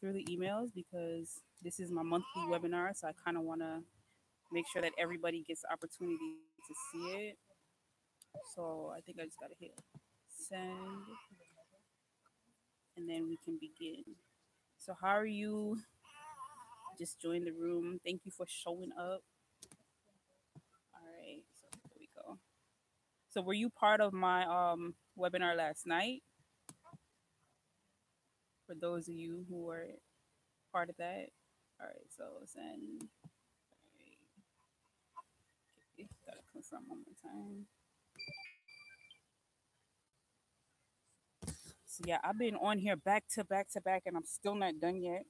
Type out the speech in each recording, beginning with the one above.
through the emails because this is my monthly webinar. So I kind of want to make sure that everybody gets the opportunity to see it. So I think I just got to hit send and then we can begin. So, how are you? Just join the room. Thank you for showing up. All right, so here we go. So, were you part of my um webinar last night? For those of you who are part of that, all right. So send. Gotta confirm one more time. So yeah, I've been on here back to back to back, and I'm still not done yet.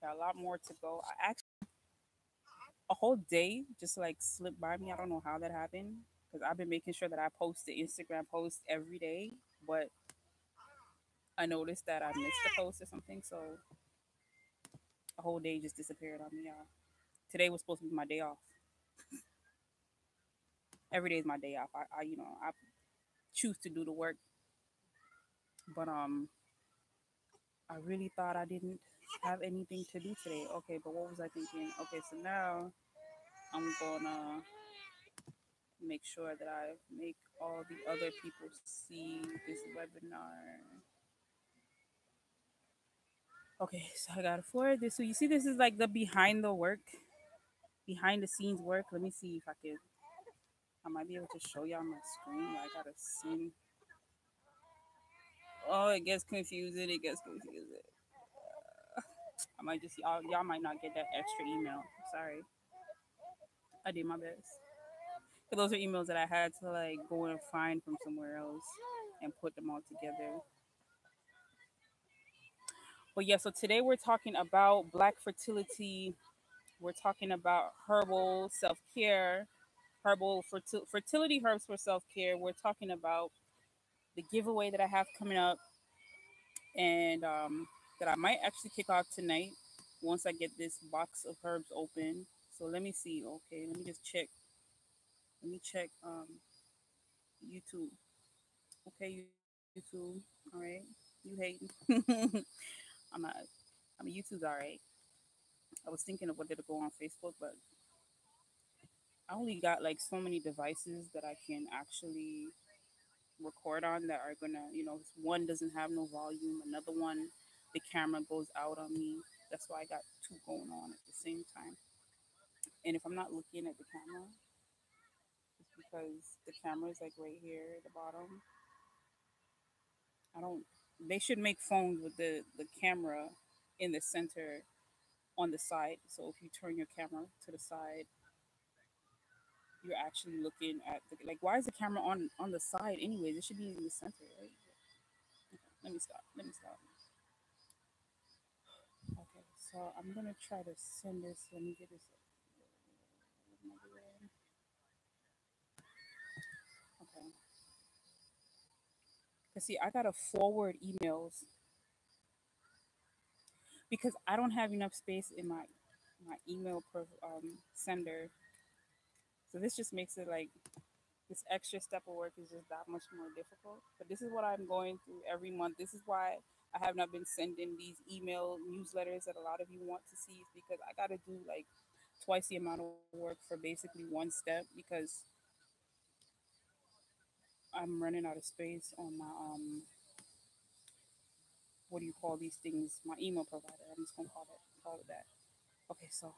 Got a lot more to go. I actually a whole day just like slipped by me. I don't know how that happened because I've been making sure that I post the Instagram post every day, but I noticed that I missed the post or something, so a whole day just disappeared on me. Y'all. Today was supposed to be my day off. Every day is my day off. I, I you know, I choose to do the work but um, I really thought I didn't have anything to do today. Okay, but what was I thinking? Okay, so now I'm gonna make sure that I make all the other people see this webinar. Okay, so I gotta forward this. So you see, this is like the behind the work, behind the scenes work. Let me see if I can. I might be able to show y'all my screen. I gotta send Oh, it gets confusing. It gets confusing. Uh, I might just y'all y'all might not get that extra email. Sorry. I did my best. But those are emails that I had to like go and find from somewhere else and put them all together. But yeah, so today we're talking about black fertility. We're talking about herbal self-care, herbal fertil- fertility herbs for self-care. We're talking about the giveaway that I have coming up and um, that I might actually kick off tonight once I get this box of herbs open. So let me see. Okay, let me just check. Let me check um, YouTube. Okay, YouTube. All right, you hating? I'm not. I mean, YouTube's all right. I was thinking of whether to go on Facebook, but I only got like so many devices that I can actually record on that are gonna, you know, one doesn't have no volume, another one, the camera goes out on me. That's why I got two going on at the same time. And if I'm not looking at the camera, it's because the camera is like right here at the bottom. I don't. They should make phones with the the camera in the center on the side. So if you turn your camera to the side, you're actually looking at the like why is the camera on on the side anyways? It should be in the center right? Okay, let me stop let me stop. Okay so i'm gonna try to send this. Let me get this okay because see i gotta forward emails because i don't have enough space in my my email per, um, sender so this just makes it like this extra step of work is just that much more difficult. But this is what I'm going through every month. This is why I have not been sending these email newsletters that a lot of you want to see is because I got to do like twice the amount of work for basically one step because I'm running out of space on my um what do you call these things? My email provider. I'm just gonna call it call it that. Okay, so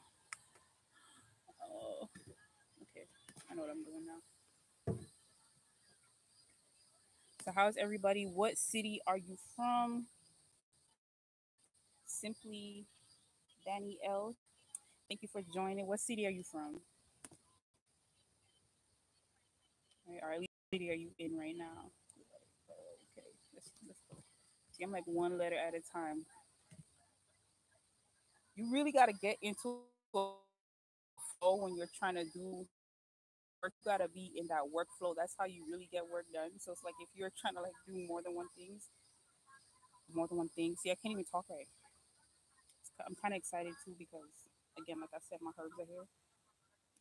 uh, I know what I'm doing now. So, how's everybody? What city are you from? Simply Danny L. Thank you for joining. What city are you from? All right, all right, city are you in right now? Okay, let's, let's go. See, I'm like one letter at a time. You really got to get into flow when you're trying to do work you gotta be in that workflow that's how you really get work done so it's like if you're trying to like do more than one things more than one thing see i can't even talk right i'm kind of excited too because again like i said my herbs are here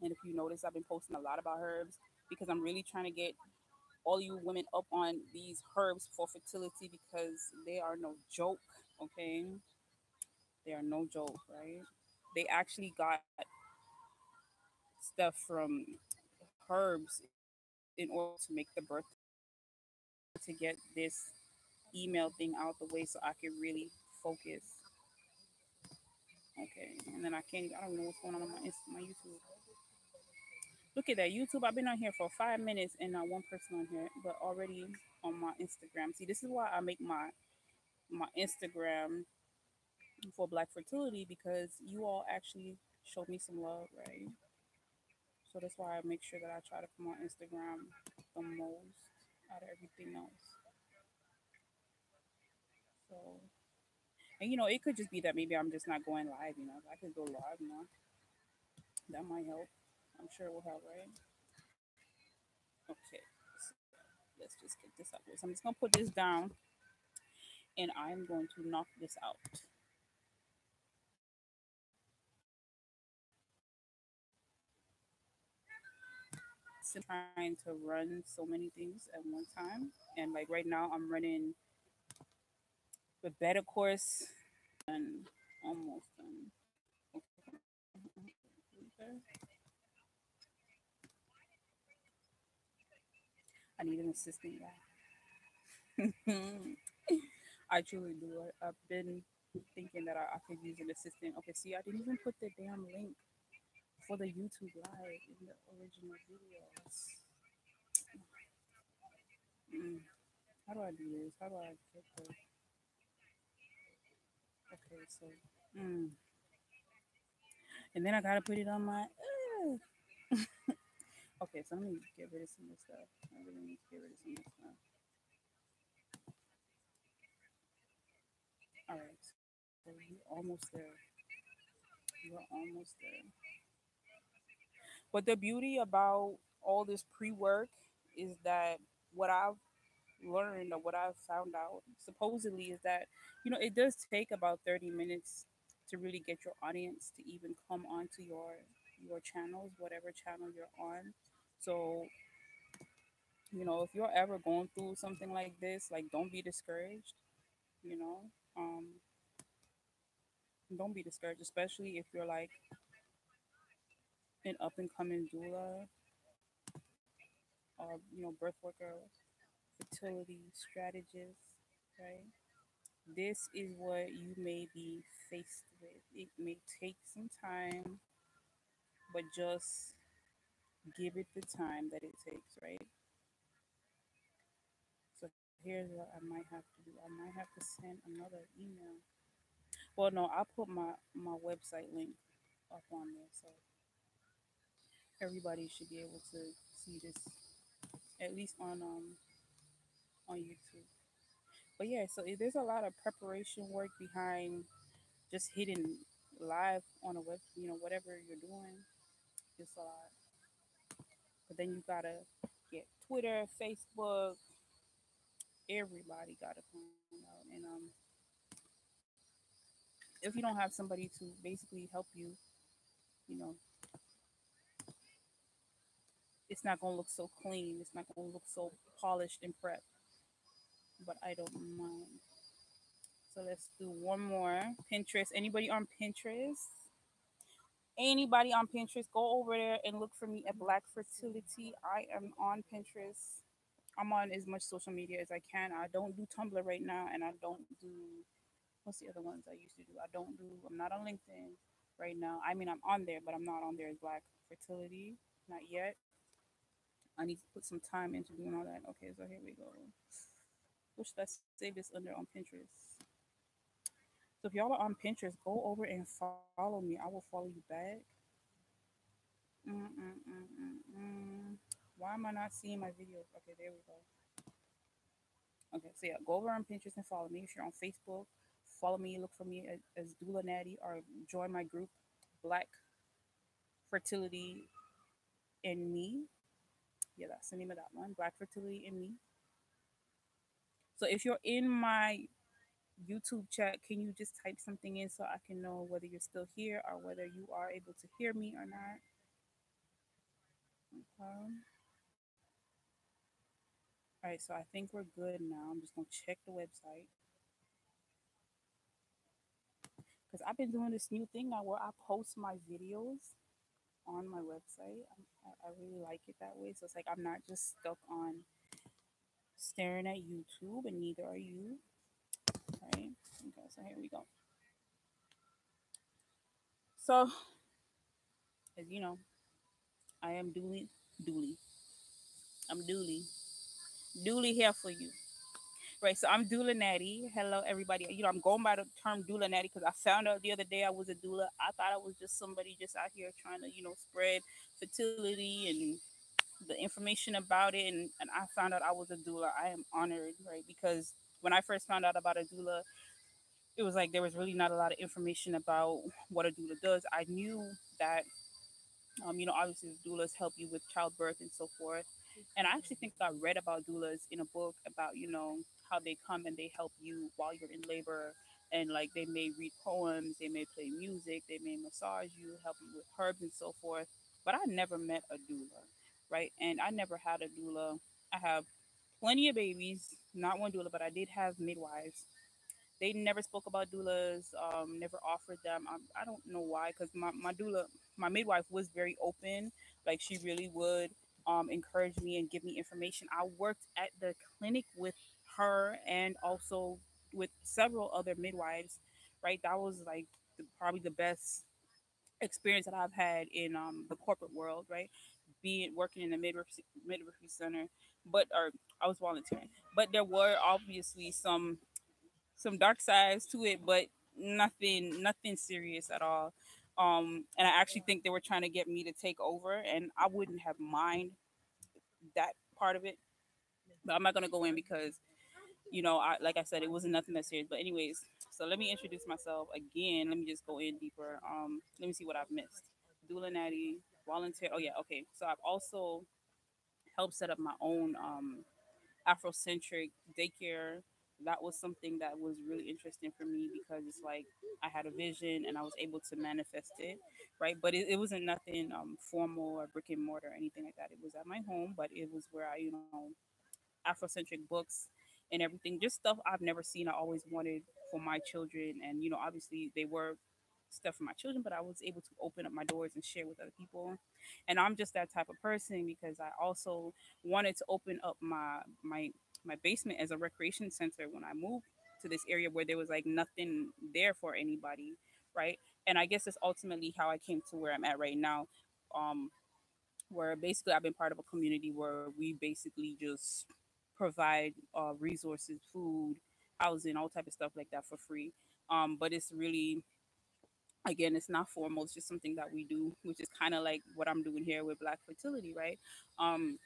and if you notice i've been posting a lot about herbs because i'm really trying to get all you women up on these herbs for fertility because they are no joke okay They are no joke, right? They actually got stuff from herbs in order to make the birth to get this email thing out the way so I can really focus. Okay, and then I can't. I don't know what's going on on my my YouTube. Look at that YouTube. I've been on here for five minutes and not one person on here, but already on my Instagram. See, this is why I make my my Instagram for Black Fertility because you all actually showed me some love, right? So that's why I make sure that I try to come on Instagram the most out of everything else. So, and you know, it could just be that maybe I'm just not going live. You know, I could go live. You know, that might help. I'm sure will help, right? Okay, so let's just get this up. So I'm just gonna put this down, and I'm going to knock this out. trying to run so many things at one time. And like right now, I'm running the beta course and almost done. I need an assistant guy. I truly do. I've been thinking that I, I could use an assistant. Okay, see, I didn't even put the damn link for the YouTube live in the original videos. Mm. How do I do this? How do I get the? Okay, so. Mm. And then I gotta put it on my. Uh. okay, so let me get rid of some of this stuff. I really need to get rid of some of this stuff. All right, so you're almost there. You're almost there. But the beauty about all this pre work is that what I've learned or what I've found out supposedly is that, you know, it does take about 30 minutes to really get your audience to even come onto your your channels, whatever channel you're on. So, you know, if you're ever going through something like this, like don't be discouraged, you know. Um don't be discouraged, especially if you're like an up and coming doula or you know birth worker fertility strategist right this is what you may be faced with it may take some time but just give it the time that it takes right so here's what i might have to do i might have to send another email well no i'll put my my website link up on there so everybody should be able to see this at least on um on YouTube. But yeah, so there's a lot of preparation work behind just hitting live on a web, you know, whatever you're doing. It's a lot. But then you gotta get Twitter, Facebook, everybody gotta come out. And um if you don't have somebody to basically help you, you know, it's not gonna look so clean. It's not gonna look so polished and prepped. But I don't mind. So let's do one more. Pinterest. Anybody on Pinterest? Anybody on Pinterest? Go over there and look for me at Black Fertility. I am on Pinterest. I'm on as much social media as I can. I don't do Tumblr right now, and I don't do what's the other ones I used to do. I don't do. I'm not on LinkedIn right now. I mean, I'm on there, but I'm not on there as Black Fertility. Not yet. I need to put some time into doing all that. Okay, so here we go. What should I save this under on Pinterest? So if y'all are on Pinterest, go over and follow me. I will follow you back. Mm-mm-mm-mm-mm. Why am I not seeing my videos? Okay, there we go. Okay, so yeah, go over on Pinterest and follow me. If you're on Facebook, follow me. Look for me as, as Doula Natty or join my group, Black Fertility and Me yeah, that's the name of that one, Black Fertility in Me. So if you're in my YouTube chat, can you just type something in so I can know whether you're still here or whether you are able to hear me or not? Okay. All right, so I think we're good now. I'm just gonna check the website because I've been doing this new thing now where I post my videos on my website. I, I really like it that way. So it's like I'm not just stuck on staring at YouTube, and neither are you. Right? Okay, so here we go. So, as you know, I am duly, duly. I'm duly, duly here for you. Right, so I'm doula natty. Hello, everybody. You know, I'm going by the term doula natty because I found out the other day I was a doula. I thought I was just somebody just out here trying to, you know, spread fertility and the information about it. And, and I found out I was a doula. I am honored, right? Because when I first found out about a doula, it was like there was really not a lot of information about what a doula does. I knew that, um, you know, obviously doulas help you with childbirth and so forth. And I actually think I read about doulas in a book about, you know, how they come and they help you while you're in labor. And like they may read poems, they may play music, they may massage you, help you with herbs and so forth. But I never met a doula, right? And I never had a doula. I have plenty of babies, not one doula, but I did have midwives. They never spoke about doulas, um, never offered them. I, I don't know why, because my, my doula, my midwife was very open. Like she really would um, encourage me and give me information. I worked at the clinic with her and also with several other midwives, right? That was like the, probably the best experience that I've had in um, the corporate world, right? Being working in the midwifery, midwifery center, but or I was volunteering, but there were obviously some some dark sides to it, but nothing nothing serious at all. Um, and I actually think they were trying to get me to take over, and I wouldn't have mind that part of it, but I'm not gonna go in because you know, I like I said, it wasn't nothing that serious. But anyways, so let me introduce myself again. Let me just go in deeper. Um, let me see what I've missed. Doula Natty, volunteer. Oh yeah, okay. So I've also helped set up my own um Afrocentric daycare. That was something that was really interesting for me because it's like I had a vision and I was able to manifest it, right? But it, it wasn't nothing um, formal or brick and mortar or anything like that. It was at my home, but it was where I, you know, Afrocentric books and everything. Just stuff I've never seen. I always wanted for my children, and you know, obviously they were stuff for my children, but I was able to open up my doors and share with other people. And I'm just that type of person because I also wanted to open up my my my basement as a recreation center when I moved to this area where there was like nothing there for anybody, right? And I guess that's ultimately how I came to where I'm at right now. Um, where basically I've been part of a community where we basically just provide uh, resources, food, housing, all type of stuff like that for free. Um, but it's really, again, it's not formal. It's just something that we do, which is kind of like what I'm doing here with Black Fertility, right? Um,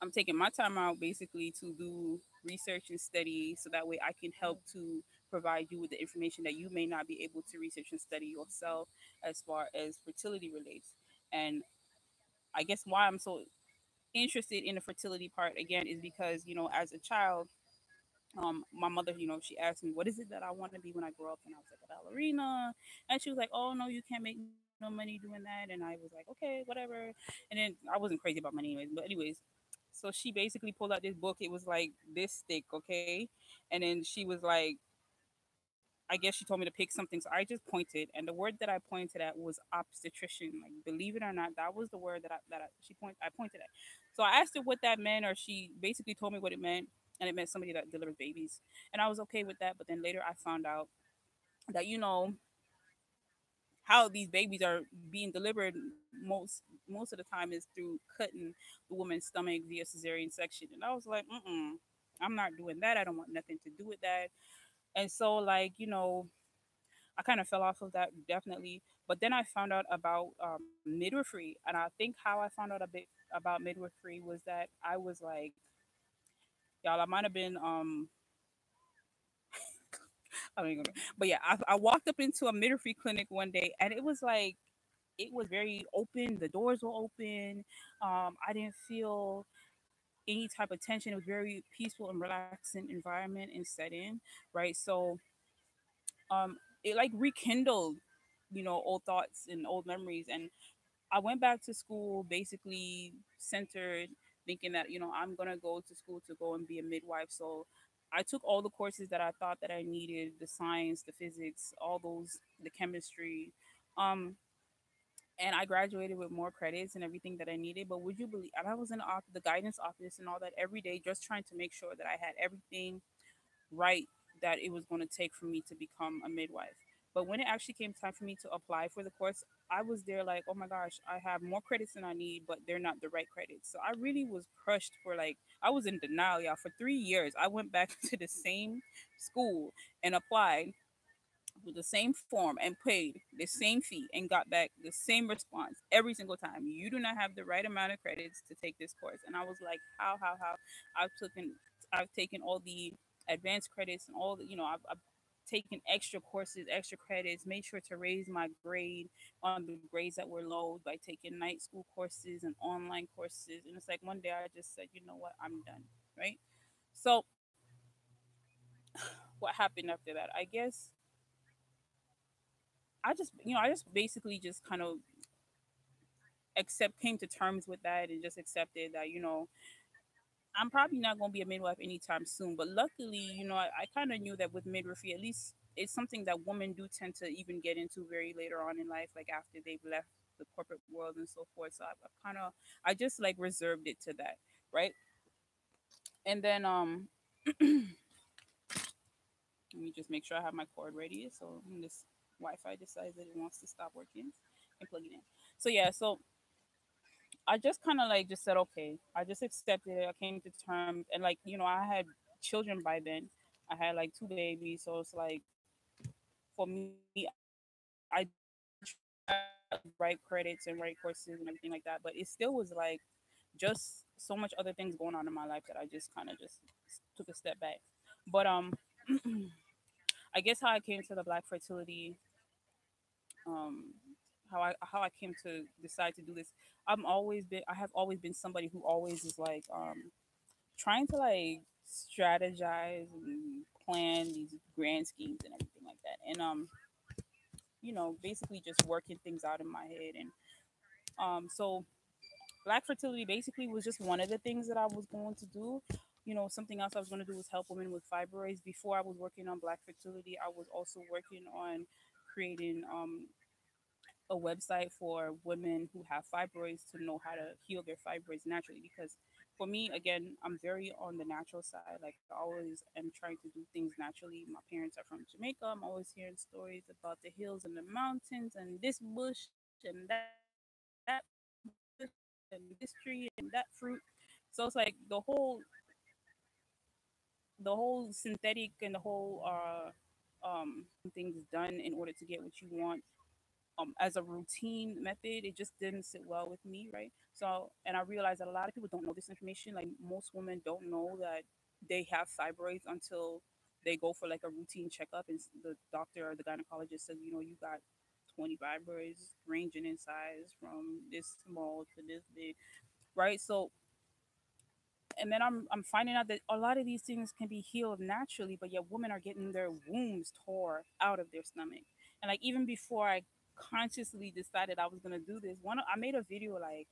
I'm taking my time out basically to do research and study so that way I can help to provide you with the information that you may not be able to research and study yourself as far as fertility relates. And I guess why I'm so interested in the fertility part again is because you know as a child um my mother you know she asked me what is it that i want to be when i grow up and i was like a ballerina and she was like oh no you can't make no money doing that and i was like okay whatever and then i wasn't crazy about money anyways but anyways so she basically pulled out this book it was like this thick okay and then she was like I guess she told me to pick something. So I just pointed, and the word that I pointed at was obstetrician. Like, believe it or not, that was the word that I that I, she point I pointed at. So I asked her what that meant, or she basically told me what it meant, and it meant somebody that delivered babies, and I was okay with that. But then later I found out that you know how these babies are being delivered most most of the time is through cutting the woman's stomach via cesarean section, and I was like, mm I'm not doing that. I don't want nothing to do with that. And so, like, you know, I kind of fell off of that definitely. But then I found out about um, midwifery. And I think how I found out a bit about midwifery was that I was like, y'all, I might have been, um, I know. But yeah, I, I walked up into a midwifery clinic one day and it was like, it was very open. The doors were open. Um, I didn't feel any type of tension. It was very peaceful and relaxing environment and setting, right? So um it like rekindled, you know, old thoughts and old memories. And I went back to school basically centered, thinking that, you know, I'm gonna go to school to go and be a midwife. So I took all the courses that I thought that I needed, the science, the physics, all those, the chemistry. Um, and I graduated with more credits and everything that I needed. But would you believe? I was in the guidance office and all that every day, just trying to make sure that I had everything right that it was going to take for me to become a midwife. But when it actually came time for me to apply for the course, I was there like, oh my gosh, I have more credits than I need, but they're not the right credits. So I really was crushed for like, I was in denial, y'all. For three years, I went back to the same school and applied with the same form and paid the same fee and got back the same response every single time. You do not have the right amount of credits to take this course. And I was like, how, how, how? I've taken, I've taken all the advanced credits and all the, you know, I've, I've taken extra courses, extra credits, made sure to raise my grade on the grades that were low by taking night school courses and online courses. And it's like one day I just said, you know what, I'm done. Right. So what happened after that? I guess I just, you know, I just basically just kind of accept, came to terms with that and just accepted that, you know, I'm probably not going to be a midwife anytime soon. But luckily, you know, I, I kind of knew that with midwifery, at least it's something that women do tend to even get into very later on in life, like after they've left the corporate world and so forth. So I, I kind of, I just like reserved it to that, right? And then, um, let me just make sure I have my cord ready. So this Wi-Fi decides that it wants to stop working, and plug it in. So yeah, so I just kind of like just said, okay, I just accepted it. I came to terms, and like you know, I had children by then. I had like two babies, so it's like for me, I write credits and write courses and everything like that, but it still was like just so much other things going on in my life that I just kind of just took a step back. But um, I guess how I came to the Black fertility um how I how I came to decide to do this. I'm always been I have always been somebody who always is like um trying to like strategize and plan these grand schemes and everything like that. And um you know, basically just working things out in my head and um so black fertility basically was just one of the things that I was going to do. You know, something else I was going to do was help women with fibroids. Before I was working on black fertility, I was also working on creating um, a website for women who have fibroids to know how to heal their fibroids naturally because for me again i'm very on the natural side like i always am trying to do things naturally. My parents are from jamaica. I'm always hearing stories about the hills and the mountains and this bush and that that bush and this tree and that fruit. So it's like the whole the whole synthetic and the whole uh um things done in order to get what you want um, as a routine method, it just didn't sit well with me, right? So, and I realized that a lot of people don't know this information. Like most women don't know that they have fibroids until they go for like a routine checkup, and the doctor or the gynecologist says, you know, you got 20 fibroids ranging in size from this small to this big, right? So, and then I'm I'm finding out that a lot of these things can be healed naturally, but yet women are getting their wombs tore out of their stomach. And like even before I consciously decided I was gonna do this. One, I made a video like,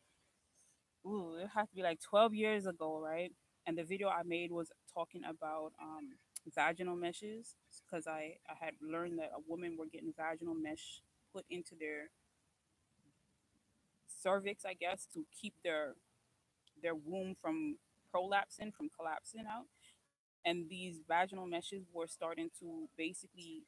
ooh, it has to be like 12 years ago, right? And the video I made was talking about um, vaginal meshes because I, I had learned that a woman were getting vaginal mesh put into their cervix, I guess, to keep their their womb from prolapsing, from collapsing out. And these vaginal meshes were starting to basically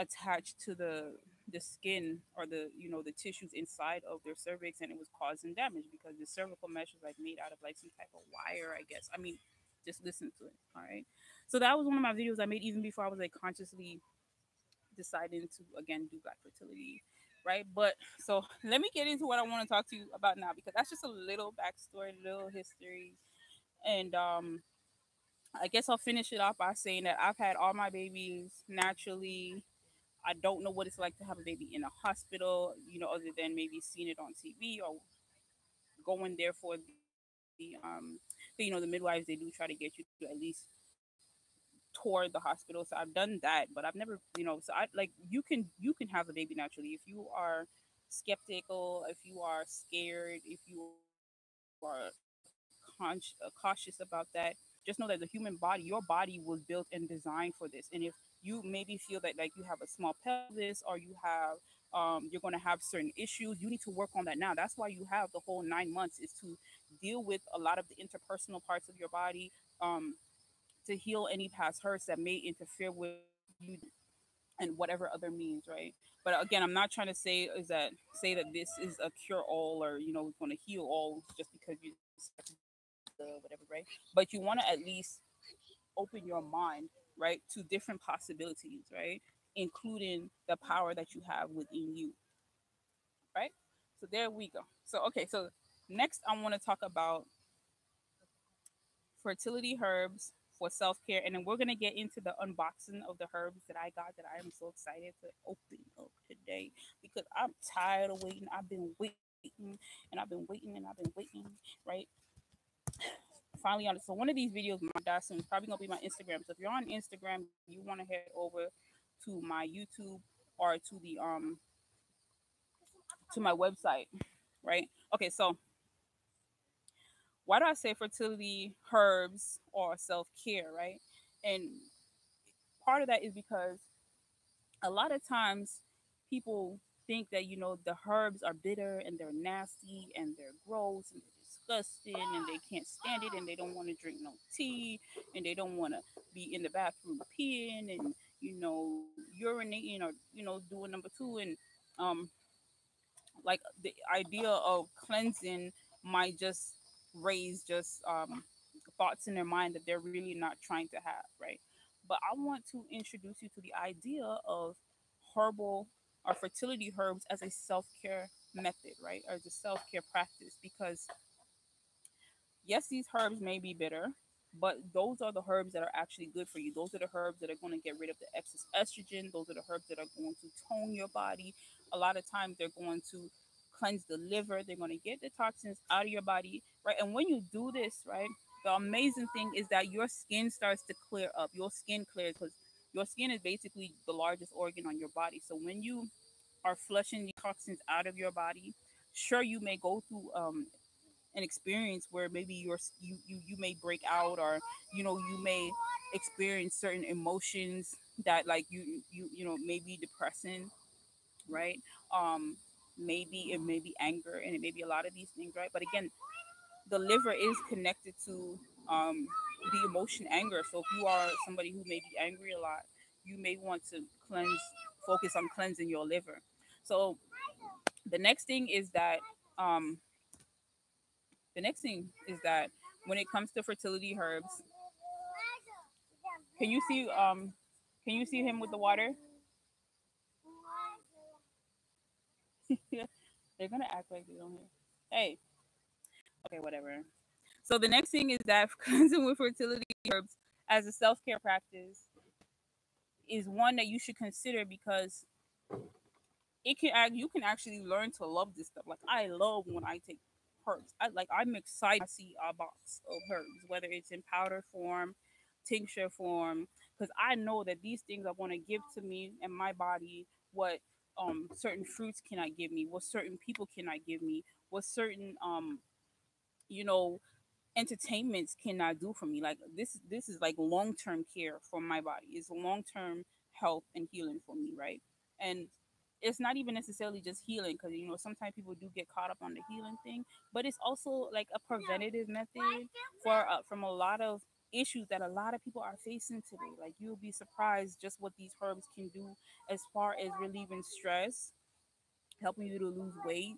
attached to the the skin or the you know the tissues inside of their cervix and it was causing damage because the cervical mesh was like made out of like some type of wire i guess. I mean just listen to it all right? So that was one of my videos i made even before i was like consciously deciding to again do black fertility right? But so let me get into what i want to talk to you about now because that's just a little backstory a little history. And um i guess i'll finish it off by saying that i've had all my babies naturally I don't know what it's like to have a baby in a hospital, you know, other than maybe seeing it on TV or going there for the, um, you know, the midwives, they do try to get you to at least tour the hospital. So I've done that, but I've never, you know, so I like, you can, you can have a baby naturally if you are skeptical, if you are scared, if you are uh, cautious about that. just know that the human body, your body was built and designed for this. And if you maybe feel that like you have a small pelvis or you have um, you're going to have certain issues you need to work on that now. That's why you have the whole nine months is to deal with a lot of the interpersonal parts of your body um, to heal any past hurts that may interfere with you and whatever other means right? But again i'm not trying to say is that say that this is a cure all or you know going to heal all just because you whatever right? But you want to at least open your mind right to different possibilities right including the power that you have within you right? So there we go. So okay so next i want to talk about fertility herbs for self-care and then we're going to get into the unboxing of the herbs that i got that i am so excited to open up today because i'm tired of waiting. I've been waiting and i've been waiting and i've been waiting right finally on it. So one of these videos my dad soon is probably to be my instagram. So if you're on instagram you want to head over to my youtube or to the um to my website right? Okay so why do I say fertility herbs or self care, right? And part of that is because a lot of times people think that you know the herbs are bitter and they're nasty and they're gross and they're disgusting and they can't stand it and they don't want to drink no tea and they don't want to be in the bathroom peeing and you know urinating or you know doing number two and um like the idea of cleansing might just raise just um, thoughts in their mind that they're really not trying to have, right? But I want to introduce you to the idea of herbal or fertility herbs as a self care method, right? Or as a self care practice because, yes, these herbs may be bitter, but those are the herbs that are actually good for you. Those are the herbs that are going to get rid of the excess estrogen. Those are the herbs that are going to tone your body. A lot of times they're going to cleanse the liver. They're going to get the toxins out of your body, right? And when you do this, right, the amazing thing is that your skin starts to clear up. Your skin clears because your skin is basically the largest organ on your body. So when you are flushing the toxins out of your body, sure you may go through um, an experience where maybe you're you, you you may break out or you know you may experience certain emotions that like you you you know may be depressing right? Um maybe it may be anger and it may be a lot of these things right? But again the liver is connected to um, the emotion anger. So if you are somebody who may be angry a lot you may want to cleanse focus on cleansing your liver. So the next thing is that um, the next thing is that when it comes to fertility herbs can you see um can you see him with the water They're gonna act like they don't hear. Hey. Okay, whatever. So the next thing is that cleansing with fertility herbs as a self-care practice is one that you should consider because it can act you can actually learn to love this stuff. Like I love when I take herbs. I like I'm excited to see a box of herbs, whether it's in powder form, tincture form, because I know that these things are going to give to me and my body what um certain fruits cannot give me, what certain people cannot give me, what certain um you know entertainments cannot do for me. Like this this is like long term care for my body. It's long term health and healing for me, right? And it's not even necessarily just healing because you know sometimes people do get caught up on the healing thing but it's also like a preventative method for uh, from a lot of issues that a lot of people are facing today. Like you'll be surprised just what these herbs can do as far as relieving stress, helping you to lose weight,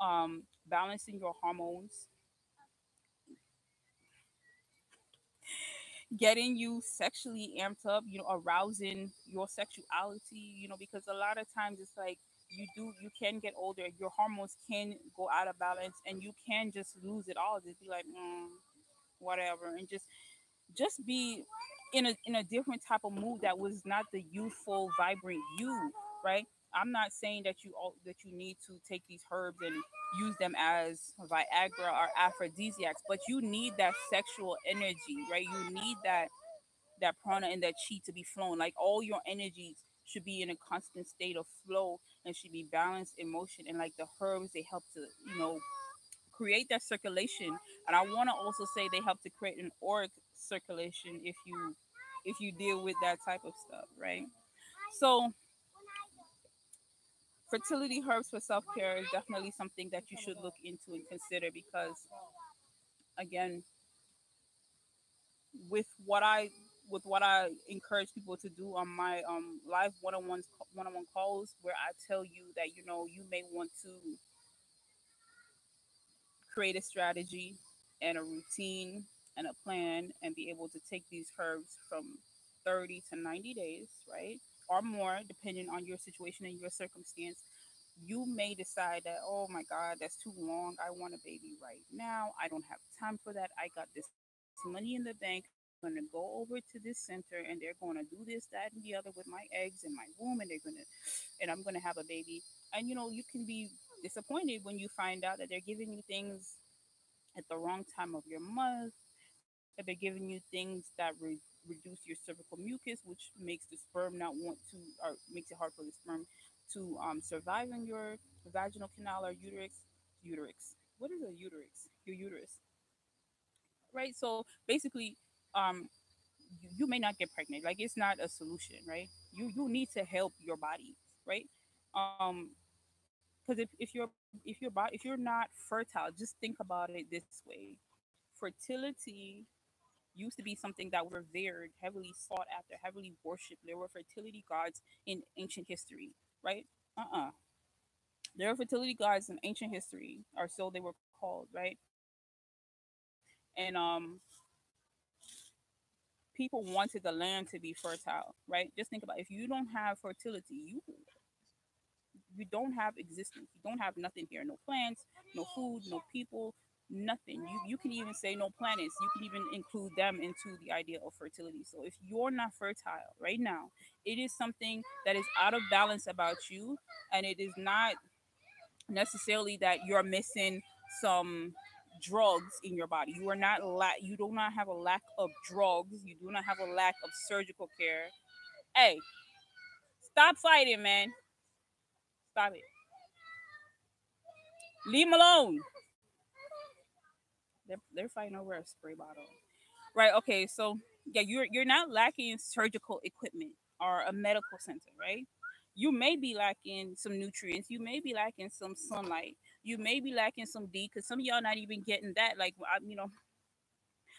um, balancing your hormones, getting you sexually amped up, you know, arousing your sexuality, you know, because a lot of times it's like you do you can get older, your hormones can go out of balance and you can just lose it all. Just be like, mm, whatever, and just just be in a in a different type of mood that was not the youthful, vibrant you, right? I'm not saying that you all that you need to take these herbs and use them as Viagra or aphrodisiacs, but you need that sexual energy, right? You need that that prana and that chi to be flowing. Like all your energies should be in a constant state of flow and should be balanced in motion. And like the herbs, they help to, you know, create that circulation. And I want to also say they help to create an auric circulation if you if you deal with that type of stuff, right? So fertility herbs for self-care is definitely something that you should look into and consider because again with what I with what I encourage people to do on my um live one on ones one-on-one calls where I tell you that you know you may want to create a strategy and a routine and a plan and be able to take these herbs from 30 to 90 days, right? Or more, depending on your situation and your circumstance. You may decide that, oh my God, that's too long. I want a baby right now. I don't have time for that. I got this money in the bank. I'm going to go over to this center and they're going to do this, that, and the other with my eggs and my womb, and they're going to, and I'm going to have a baby. And you know, you can be disappointed when you find out that they're giving you things at the wrong time of your month, that they're giving you things that re- reduce your cervical mucus, which makes the sperm not want to, or makes it hard for the sperm to um, survive in your vaginal canal or uterus. Uterus. What is a uterus? Your uterus. Right. So basically, um, you, you may not get pregnant. Like it's not a solution, right? You you need to help your body, right? Um, because if, if you're if you're if you're not fertile, just think about it this way: fertility used to be something that were revered, heavily sought after, heavily worshipped. There were fertility gods in ancient history, right? Uh-uh. There were fertility gods in ancient history, or so they were called, right? And um people wanted the land to be fertile, right? Just think about it. if you don't have fertility, you you don't have existence. You don't have nothing here. No plants, no food, no people, nothing. You you can even say no planets. You can even include them into the idea of fertility. So if you're not fertile right now, it is something that is out of balance about you, and it is not necessarily that you're missing some drugs in your body. You are not la- you do not have a lack of drugs. You do not have a lack of surgical care. Hey, stop fighting, man. Stop it. Leave him alone. They're, they're fighting over a spray bottle. Right. Okay. So yeah, you're you're not lacking surgical equipment or a medical center, right? You may be lacking some nutrients. You may be lacking some sunlight. You may be lacking some D because some of y'all not even getting that. Like I, you know,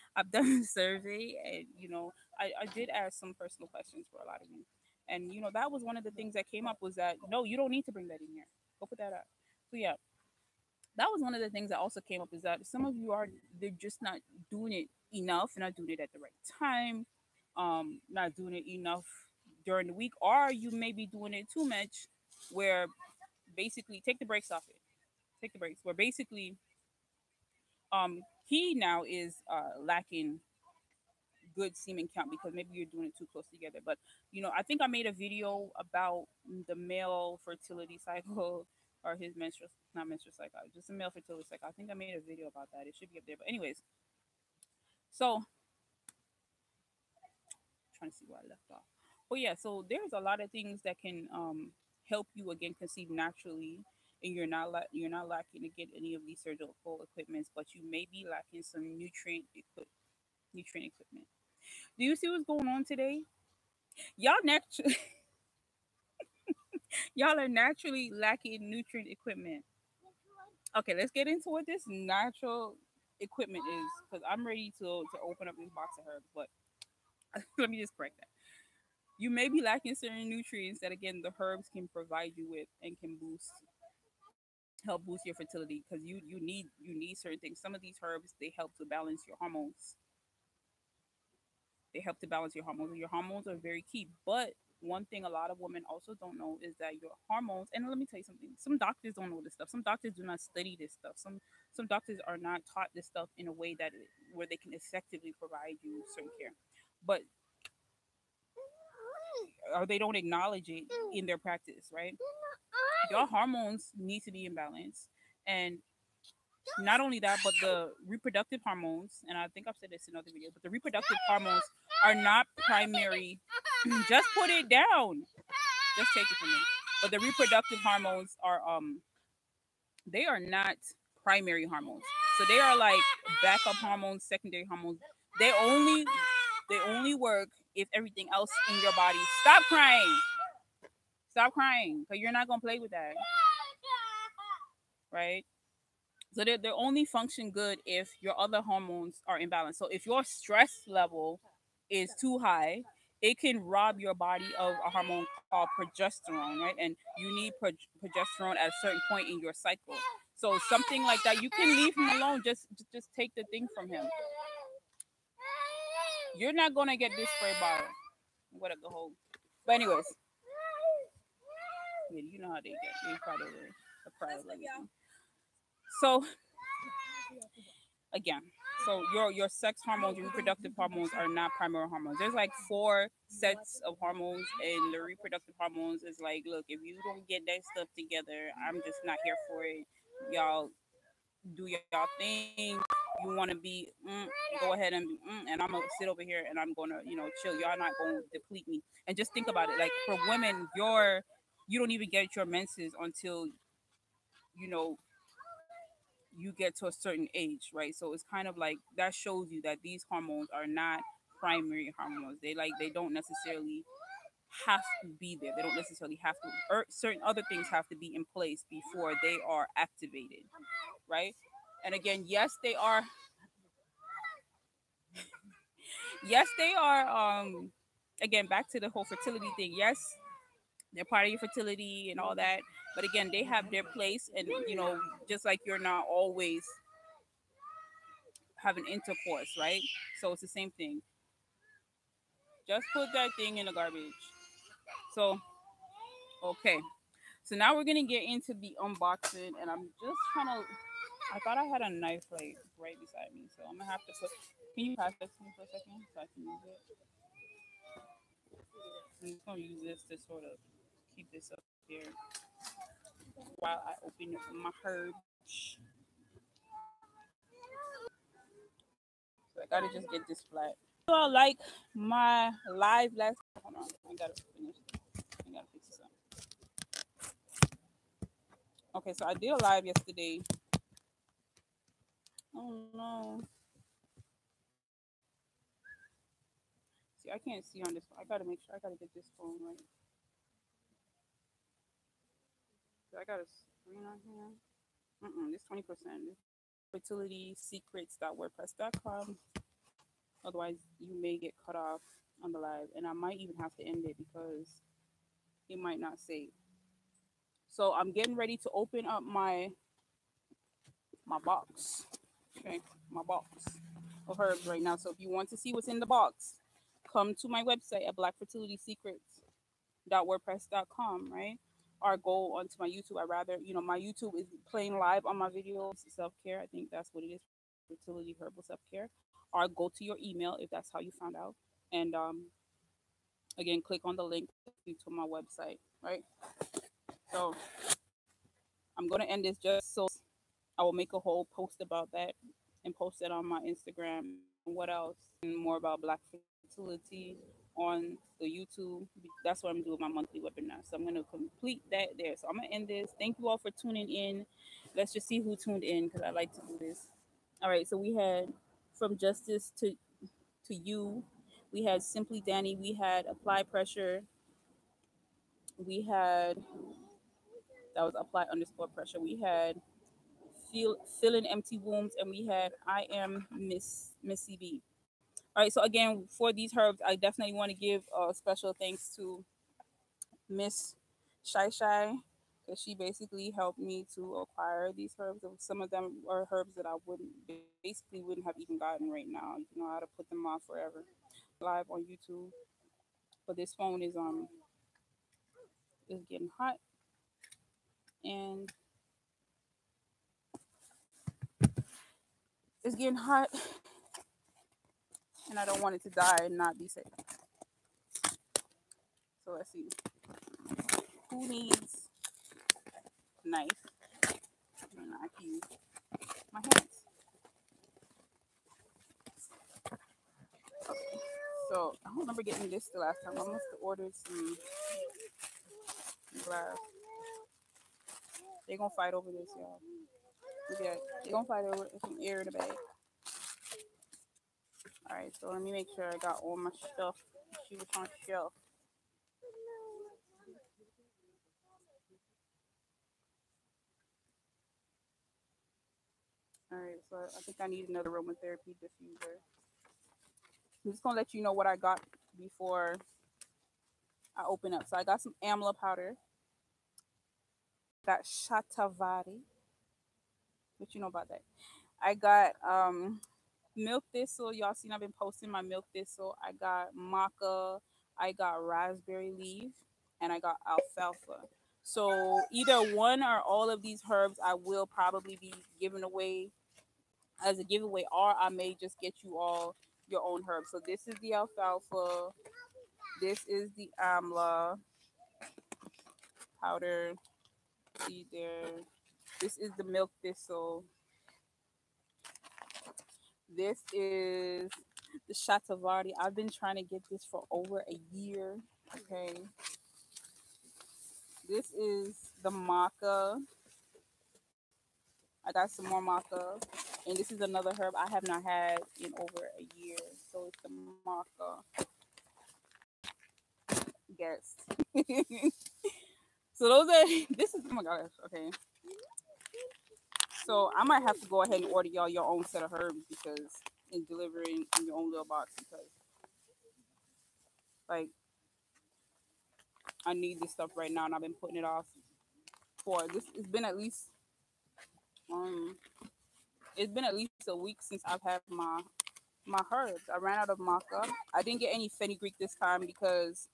I've done a survey and you know I, I did ask some personal questions for a lot of you. And you know, that was one of the things that came up was that no, you don't need to bring that in here. Go put that up. So yeah, that was one of the things that also came up is that some of you are they're just not doing it enough, not doing it at the right time, um, not doing it enough during the week, or you may be doing it too much, where basically take the brakes off it. Take the brakes. Where basically, um, he now is uh lacking good semen count because maybe you're doing it too close together. But you know, I think I made a video about the male fertility cycle or his menstrual not menstrual cycle, just a male fertility cycle. I think I made a video about that. It should be up there. But anyways, so trying to see where I left off. But yeah, so there's a lot of things that can um help you again conceive naturally and you're not la- you're not lacking to get any of these surgical equipments, but you may be lacking some nutrient nutrient equipment. Do you see what's going on today? Y'all naturally y'all are naturally lacking nutrient equipment. Okay, let's get into what this natural equipment is because I'm ready to to open up this box of herbs. But let me just correct that. You may be lacking certain nutrients that again the herbs can provide you with and can boost help boost your fertility because you you need you need certain things. Some of these herbs they help to balance your hormones they help to balance your hormones. Your hormones are very key. But one thing a lot of women also don't know is that your hormones, and let me tell you something, some doctors don't know this stuff. Some doctors do not study this stuff. Some some doctors are not taught this stuff in a way that where they can effectively provide you certain care. But or they don't acknowledge it in their practice, right? Your hormones need to be in balance. And not only that, but the reproductive hormones, and I think I've said this in other videos, but the reproductive hormones are not primary. Just put it down. Just take it from me. But the reproductive hormones are um they are not primary hormones. So they are like backup hormones, secondary hormones. they only they only work if everything else in your body stop crying. Stop crying, because you're not gonna play with that. Right? So they they only function good if your other hormones are imbalanced. So if your stress level is too high, it can rob your body of a hormone called progesterone, right? And you need pro- progesterone at a certain point in your cycle. So something like that, you can leave him alone. Just just take the thing from him. You're not gonna get this spray bottle. What a go home. But anyways, yeah, you know how they get. They probably private So again, so your your sex hormones, your reproductive hormones are not primary hormones. There's like four sets of hormones, and the reproductive hormones is like, look, if you don't get that stuff together, I'm just not here for it. Y'all do y'all thing. You want to be, mm, go ahead and be, mm, and I'm gonna sit over here and I'm gonna, you know, chill. Y'all not gonna deplete me. And just think about it. Like for women, your you don't even get your menses until you know you get to a certain age, right? So it's kind of like that shows you that these hormones are not primary hormones. They like they don't necessarily have to be there. They don't necessarily have to. Or certain other things have to be in place before they are activated, right? And again, yes, they are. yes, they are. Um, again, back to the whole fertility thing. Yes, they're part of your fertility and all that. But again, they have their place, and you know, just like you're not always having intercourse, right? So it's the same thing. Just put that thing in the garbage. So, okay. So now we're gonna get into the unboxing, and I'm just trying to. I thought I had a knife like right beside me, so I'm gonna have to put. Can you pass this to me for a second so I can use it? I'm just gonna use this to sort of keep this up here while I open my herbs. So I gotta just get this flat. So like my live last hold on, I gotta finish. I gotta fix this up. Okay, so I did a live yesterday. Oh no. See, I can't see on this. I gotta make sure I gotta get this phone right. I got a screen on here. Mm-mm, this 20%. FertilitySecrets.wordpress.com. Otherwise, you may get cut off on the live. And I might even have to end it because it might not save. So I'm getting ready to open up my my box. Okay, my box of herbs right now. So if you want to see what's in the box, come to my website at blackfertilitysecrets.wordpress.com, right? Or goal onto my YouTube. I rather, you know, my YouTube is playing live on my videos, self care. I think that's what it is, fertility herbal self care. Or go to your email if that's how you found out, and um, again, click on the link to my website. Right. So I'm gonna end this just so I will make a whole post about that and post it on my Instagram. What else? And more about Black fertility on the YouTube. That's what I'm doing my monthly webinar. So I'm going to complete that there. So I'm going to end this. Thank you all for tuning in. Let's just see who tuned in because I like to do this. All right. So we had from justice to to you. We had simply Danny. We had apply pressure. We had that was apply underscore pressure. We had feel filling empty wombs, and we had I am Miss Missy B. All right, so again, for these herbs, I definitely want to give a special thanks to Miss Shai Shai because she basically helped me to acquire these herbs. Some of them are herbs that I wouldn't basically wouldn't have even gotten right now. You know how to put them off forever. Live on YouTube, but this phone is um is getting hot and it's getting hot and I don't want it to die and not be safe. So let's see. Who needs knife? And I can use my hands. Okay. So I don't remember getting this the last time. I must have ordered some glass. They're gonna fight over this, y'all. At They're gonna fight over some air in the bag. All right, so let me make sure I got all my stuff. She was on shelf. All right, so I think I need another aromatherapy diffuser. I'm just gonna let you know what I got before I open up. So I got some amla powder, got shatavari. What you know about that? I got um milk thistle. Y'all seen I've been posting my milk thistle. I got maca. I got raspberry leaf, and I got alfalfa. So either one or all of these herbs, I will probably be giving away as a giveaway, or I may just get you all your own herbs. So this is the alfalfa. This is the amla powder. See there. This is the milk thistle. This is the shatavari. I've been trying to get this for over a year. Okay. This is the maca. I got some more maca. And this is another herb I have not had in over a year. So it's the maca. Guess. so those are this is oh my gosh, okay. So I might have to go ahead and order y'all your own set of herbs because and deliver in, in your own little box because like I need this stuff right now and I've been putting it off for this it's been at least um it's been at least a week since I've had my my herbs. I ran out of maca. I didn't get any fenugreek this time because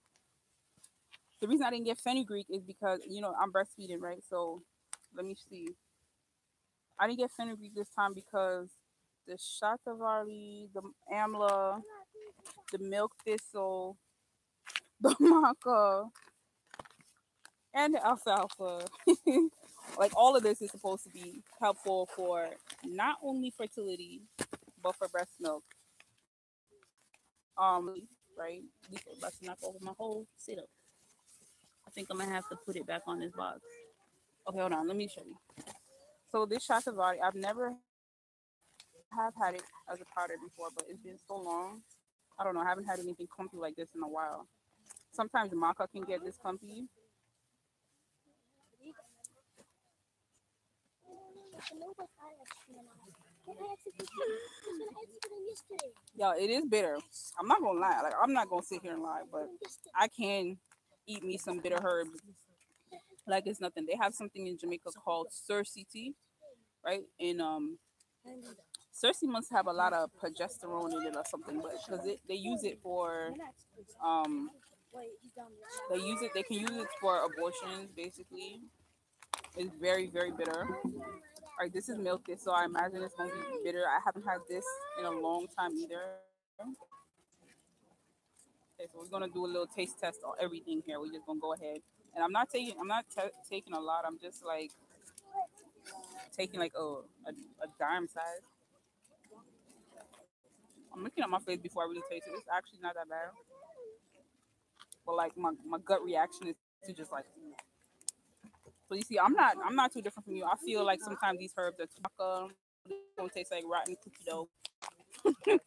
the reason I didn't get fenugreek is because you know I'm breastfeeding, right? So let me see. I didn't get fenugreek this time because the shatavari, the amla, the milk thistle, the maca, and the alfalfa. like all of this is supposed to be helpful for not only fertility but for breast milk. Um, right? Are about to knock over my whole setup. I think I'm gonna have to put it back on this box. Okay, hold on. Let me show you. So this shatavari, I've never have had it as a powder before, but it's been so long. I don't know. I haven't had anything comfy like this in a while. Sometimes maca can get this comfy. Yo, it is bitter. I'm not gonna lie. Like I'm not gonna sit here and lie, but I can eat me some bitter herbs like it's nothing. They have something in Jamaica called cerasee right? And um cerasee must have a lot of progesterone in it or something, but because it they use it for um they use it they can use it for abortions basically. It's very, very bitter. All right, this is milk so I imagine it's gonna be bitter. I haven't had this in a long time either. Okay, so we're gonna do a little taste test on everything here. We're just gonna go ahead, and I'm not taking I'm not t- taking a lot. I'm just like taking like a, a dime size. I'm looking at my face before I really taste it. It's actually not that bad, but like my, my gut reaction is to just like. So you see, I'm not I'm not too different from you. I feel like sometimes these herbs are tobacco don't taste like rotten cookie dough.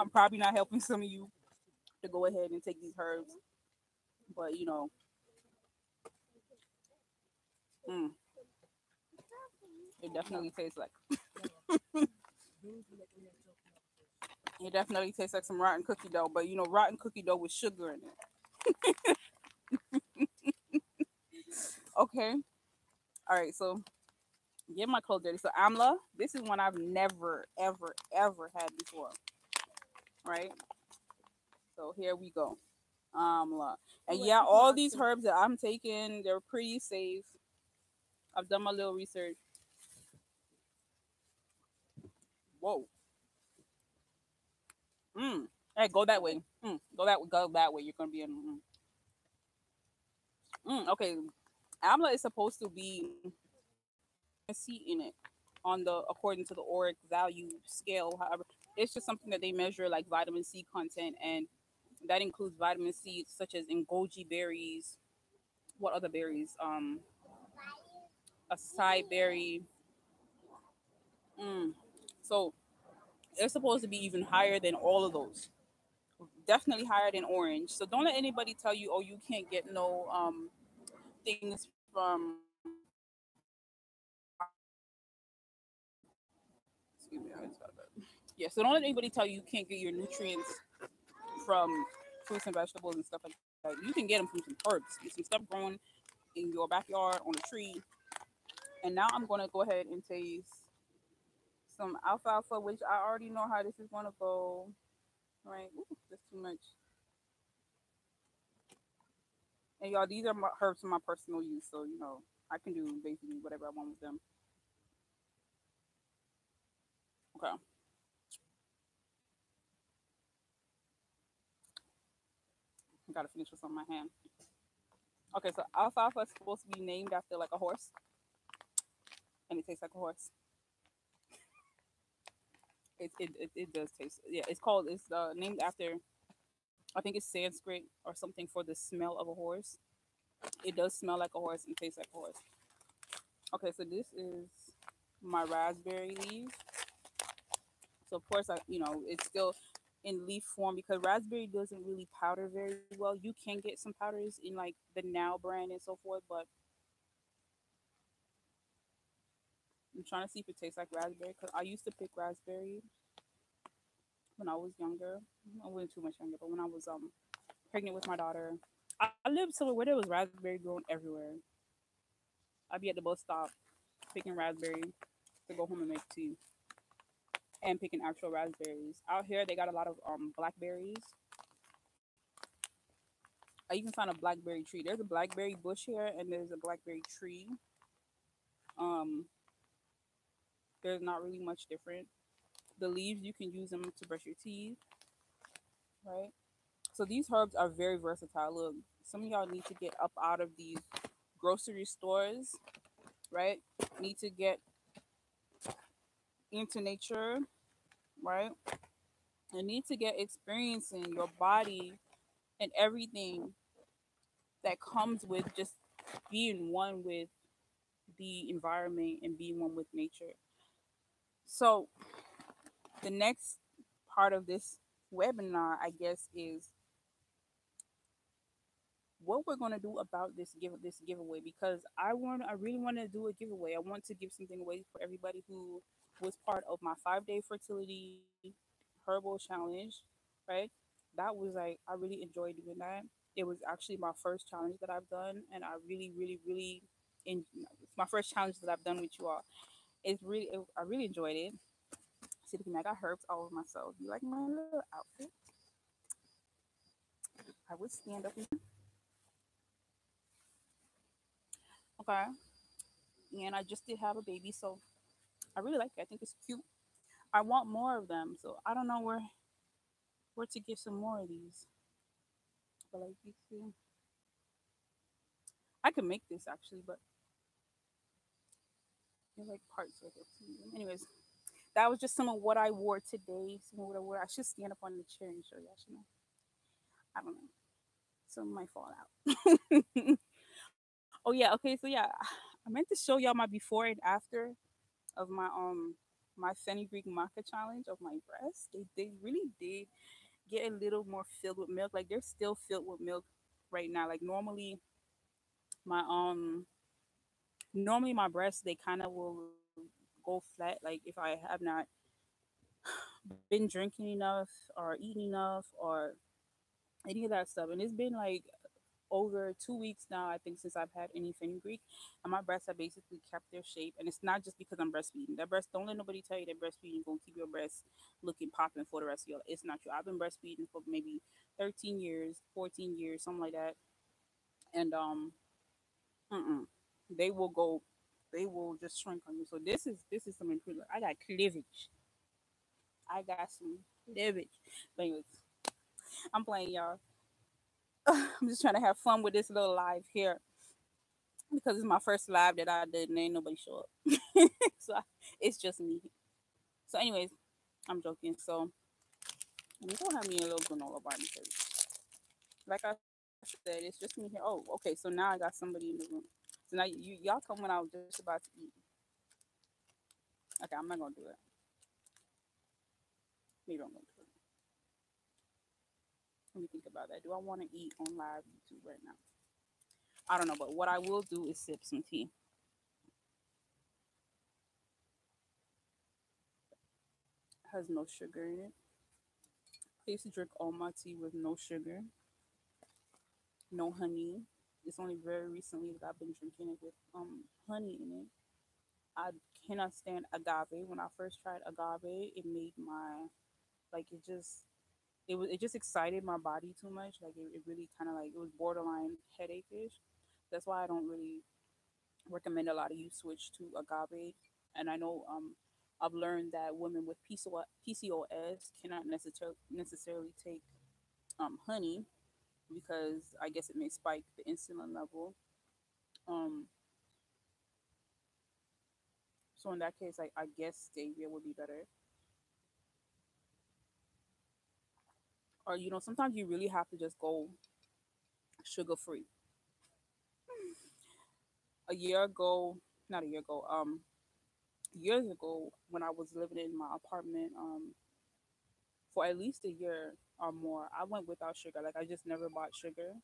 I'm probably not helping some of you to go ahead and take these herbs, but you know, mm, it definitely tastes like. it definitely tastes like some rotten cookie dough, but you know, rotten cookie dough with sugar in it. okay. All right, so get my clothes dirty. So amla, this is one I've never, ever, ever had before. Right? So here we go. Amla. And yeah, all these herbs that I'm taking, they're pretty safe. I've done my little research. Whoa. Mm. Hey, go that way. Mm. Go that way. Go that way. You're gonna be in. Mm. Mm. Okay, amla is supposed to be a seat in it on the according to the ORAC value scale. However, it's just something that they measure like vitamin C content, and that includes vitamin C such as in goji berries. What other berries? Um, acai berry. Mm. So It's supposed to be even higher than all of those. Definitely higher than orange. So don't let anybody tell you, oh, you can't get no um things from excuse me, I just got that. yeah, so don't let anybody tell you you can't get your nutrients from fruits and vegetables and stuff like that. You can get them from some herbs, some stuff growing in your backyard on a tree. And now I'm gonna go ahead and taste some alfalfa, which I already know how this is gonna go. Right, Ooh, that's too much. And y'all, these are my herbs for my personal use, so you know I can do basically whatever I want with them. Okay. I gotta finish what's on my hand. Okay, so alfalfa is supposed to be named after like a horse, and it tastes like a horse. It it, it, it does taste. Yeah, it's called. It's uh, named after. I think it's Sanskrit or something for the smell of a horse. It does smell like a horse and taste like a horse. Okay, so this is my raspberry leaf. So of course, I you know it's still in leaf form because raspberry doesn't really powder very well. You can get some powders in like the Now brand and so forth, but I'm trying to see if it tastes like raspberry because I used to pick raspberry when I was younger. I wasn't too much younger, but when I was um pregnant with my daughter, I, I lived somewhere where there was raspberry growing everywhere. I'd be at the bus stop picking raspberry to go home and make tea and picking actual raspberries. Out here, they got a lot of um blackberries. I even found a blackberry tree. There's a blackberry bush here, and there's a blackberry tree. Um, there's not really much different. The leaves you can use them to brush your teeth, right? So these herbs are very versatile. Look, some of y'all need to get up out of these grocery stores, right? Need to get into nature, right? And need to get experiencing your body and everything that comes with just being one with the environment and being one with nature. So, the next part of this webinar, I guess, is what we're going to do about this give this giveaway because I want I really want to do a giveaway. I want to give something away for everybody who was part of my 5-day fertility herbal challenge, right? That was like I really enjoyed doing that. It was actually my first challenge that I've done and I really really really in it's my first challenge that I've done with you all. It's really it, I really enjoyed it. See, look I got herbs all over myself. You like my little outfit? I would stand up. Okay. And I just did have a baby, so I really like it. I think it's cute. I want more of them, so I don't know where where to get some more of these. But like you see, I could make this actually, but like parts of it. Anyways, that was just some of what I wore today. Some of what I wore. I should stand up on the chair and show you. Actually, know. I don't know. Some might fall out. oh yeah. Okay. So yeah, I meant to show y'all my before and after of my um my fenugreek maca challenge of my breasts. They they really did get a little more filled with milk. Like they're still filled with milk right now. Like normally my um normally my breasts they kind of will go flat like if I have not been drinking enough or eating enough or any of that stuff. And it's been like over two weeks now, I think, since I've had any fenugreek, and my breasts have basically kept their shape. And it's not just because I'm breastfeeding. That breast, don't let nobody tell you that breastfeeding gonna keep your breasts looking popping for the rest of your life. It's not true. I've been breastfeeding for maybe 13 years, 14 years, something like that. And um, mm-mm, they will go, they will just shrink on you. So this is this is some improvement. I got cleavage. I got some cleavage. But anyways, I'm playing y'all. I'm just trying to have fun with this little live here because it's my first live that I did and ain't nobody show up. so it's just me. So, anyways, I'm joking. So, I'm gonna have me a little granola bar because, like I said, it's just me here. Oh, okay. So now I got somebody in the room. So now you y'all come when I was just about to eat. Okay, I'm not gonna do it. Maybe I'm gonna do it. Let me think about that. Do I want to eat on live YouTube right now? I don't know, but what I will do is sip some tea. Has no sugar in it. I used to drink all my tea with no sugar, no honey. It's only very recently that I've been drinking it with um honey in it. I cannot stand agave. When I first tried agave, it made my like it just it was it just excited my body too much. Like it, it really kind of like it was borderline headache-ish. That's why I don't really recommend a lot of you switch to agave. And I know um I've learned that women with PCOS cannot necessarily necessarily take um honey because I guess it may spike the insulin level. Um, so in that case, I, I guess stevia would be better. Or you know, sometimes you really have to just go sugar free. A year ago, not a year ago, um, years ago when I was living in my apartment, um, for at least a year or more, I went without sugar. Like I just never bought sugar.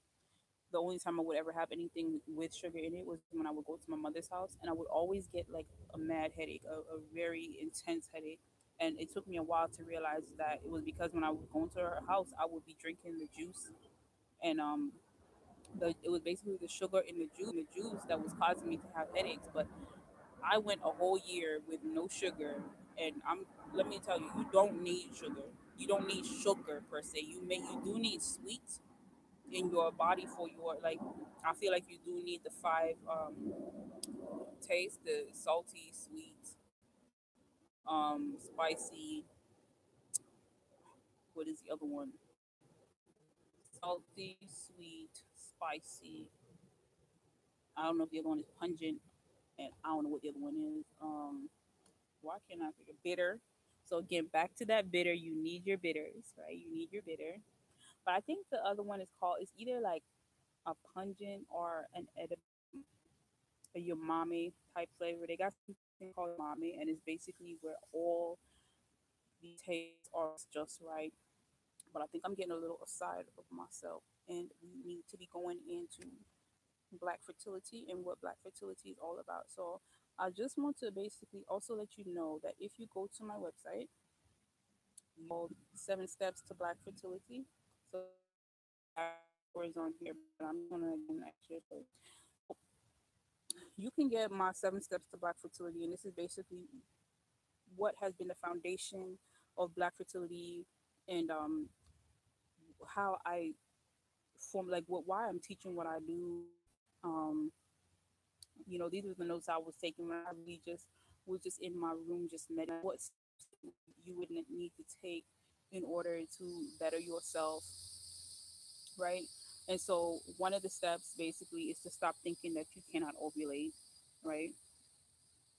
The only time I would ever have anything with sugar in it was when I would go to my mother's house, and I would always get like a mad headache, a, a very intense headache. And it took me a while to realize that it was because when I was going to her house, I would be drinking the juice, and um, the it was basically the sugar in the juice, the juice that was causing me to have headaches. But I went a whole year with no sugar, and I'm let me tell you, you don't need sugar. You don't need sugar per se. You may you do need sweet in your body for your like. I feel like you do need the five um, taste: the salty, sweet, um, spicy. What is the other one? Salty, sweet, spicy. I don't know if the other one is pungent and I don't know what the other one is. Um, why can't I figure bitter? So again, back to that bitter. You need your bitters, right? You need your bitter. But I think the other one is called. It's either like a pungent or an edible, a umami type flavor. They got something called umami, and it's basically where all the tastes are just right. But I think I'm getting a little aside of myself, and we need to be going into Black fertility and what Black fertility is all about. So I just want to basically also let you know that if you go to my website, seven steps to Black fertility. So is on here, but I'm gonna actually you can get my seven steps to Black fertility, and this is basically what has been the foundation of Black fertility and um how I form like what why I'm teaching what I do um, you know, these were the notes I was taking when I really just was just in my room, just met what you would need to take in order to better yourself, right? And so, one of the steps basically is to stop thinking that you cannot ovulate, right?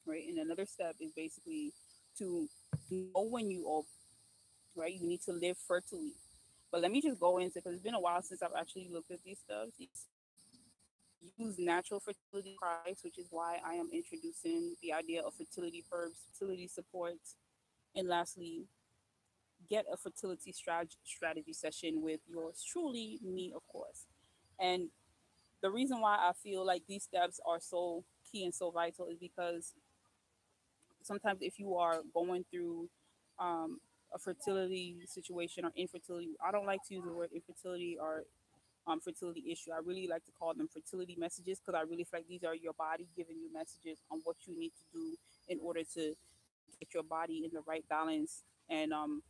Right. And another step is basically to know when you ovulate, right? You need to live fertilely. But let me just go into because it's been a while since I've actually looked at these steps use natural fertility products, which is why I am introducing the idea of fertility herbs, fertility supports, and lastly, get a fertility strategy strategy session with yours truly, me, of course. And the reason why I feel like these steps are so key and so vital is because sometimes if you are going through um, a fertility situation or infertility, I don't like to use the word infertility or um, fertility issue. I really like to call them fertility messages because I really feel like these are your body giving you messages on what you need to do in order to get your body in the right balance and um,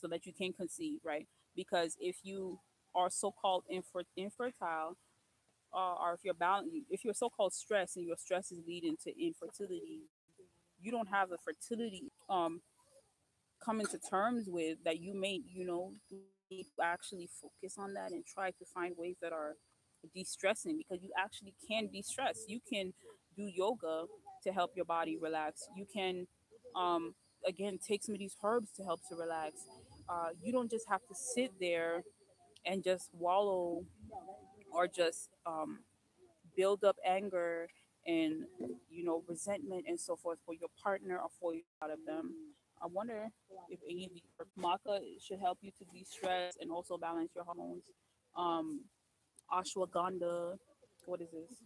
so that you can conceive, right? Because if you are so-called infer- infertile, uh, or if you're balance, if you're so-called stressed and your stress is leading to infertility, you don't have a fertility um coming to terms with that you may, you know, actually focus on that and try to find ways that are de-stressing because you actually can de-stress. You can do yoga to help your body relax. You can um, again take some of these herbs to help to relax. Uh, you don't just have to sit there and just wallow or just um, build up anger and you know resentment and so forth for your partner or for you out of them I wonder if any of these maca should help you to de-stress and also balance your hormones. Um, ashwagandha, what is this?